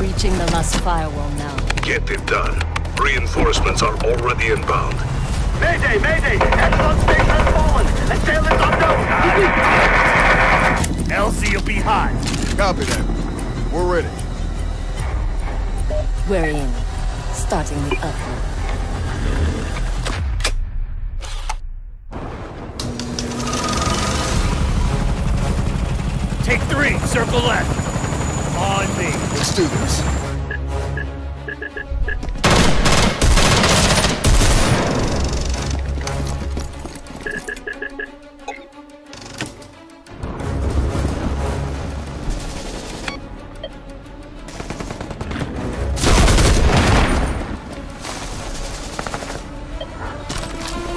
Breaching the last firewall now. Get it done. Reinforcements are already inbound. Mayday, mayday! Exxon station has fallen! Assailants unknown! Elsie, you'll be hot. Copy that. We're ready. We're in. Starting the upload. Take three, circle left. On me. Let's do this.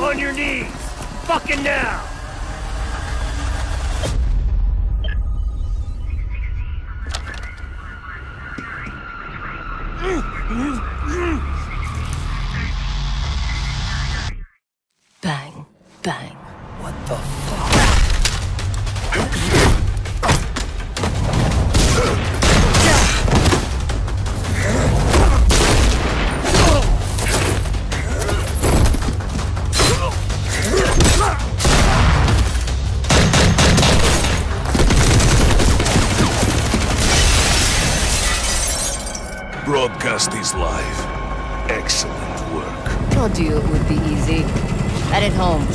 On your knees. Fucking now. Bang, bang. What the fuck? Broadcast is live. Excellent work. Told you it would be easy. Headed home.